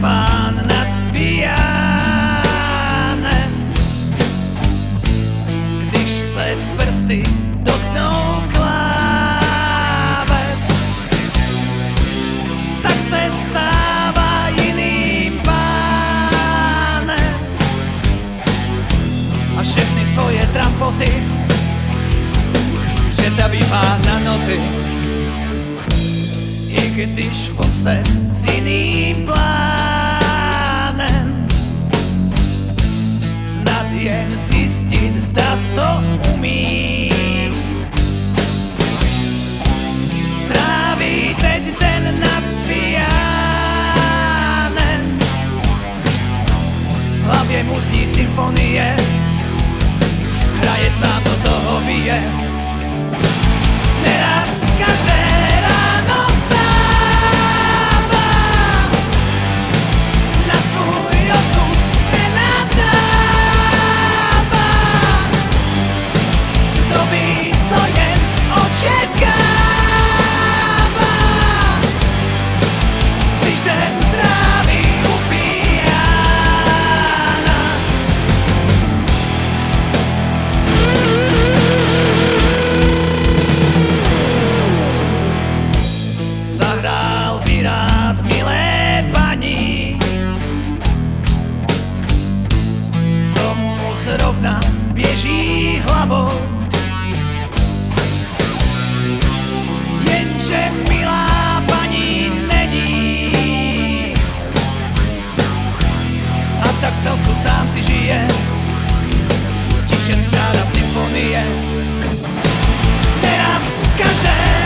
pán nad pijánem. Když se prsty dotknou kláves, tak se stává jiným pánem. A všechny svoje trampoty přetavívá na noty. I když osed s jiným yeah. rád, milé paní. Co mu zrovna běží hlavou? Jenže milá paní není. A tak celku sám si žije, tiše zpřádá symfonie. Nerad každé